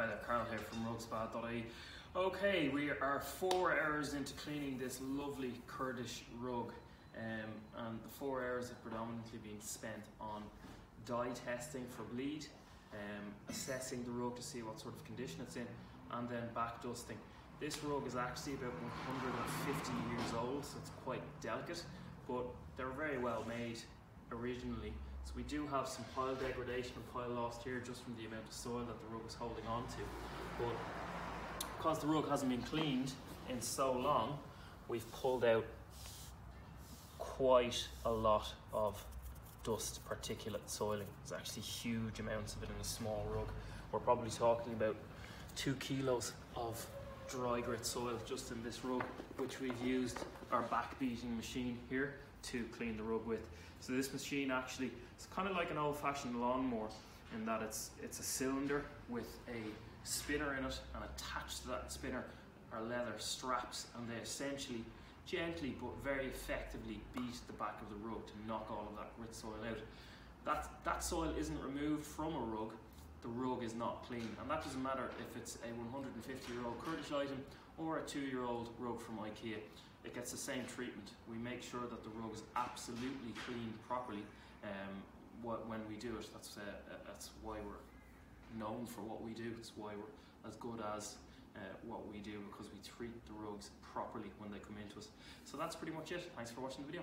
Hi Carl here from rugspa.ie. Okay, we are four hours into cleaning this lovely Kurdish rug um, and the four hours have predominantly been spent on dye testing for bleed, um, assessing the rug to see what sort of condition it's in and then back dusting. This rug is actually about 150 years old so it's quite delicate but they're very well made originally. So we do have some pile degradation and pile loss here just from the amount of soil that the rug is holding on to. But because the rug hasn't been cleaned in so long, we've pulled out quite a lot of dust particulate soiling. There's actually huge amounts of it in a small rug. We're probably talking about two kilos of dry grit soil just in this rug, which we've used our back beating machine here to clean the rug with. So this machine actually, it's kind of like an old fashioned lawnmower in that it's, it's a cylinder with a spinner in it and attached to that spinner are leather straps and they essentially gently but very effectively beat the back of the rug to knock all of that grit soil out. That, that soil isn't removed from a rug, the rug is not clean. And that doesn't matter if it's a 150 year old Kurdish item or a two year old rug from IKEA. It gets the same treatment. We make sure that the rug is absolutely cleaned properly um, when we do it. That's, uh, that's why we're known for what we do. It's why we're as good as uh, what we do because we treat the rugs properly when they come into us. So that's pretty much it. Thanks for watching the video.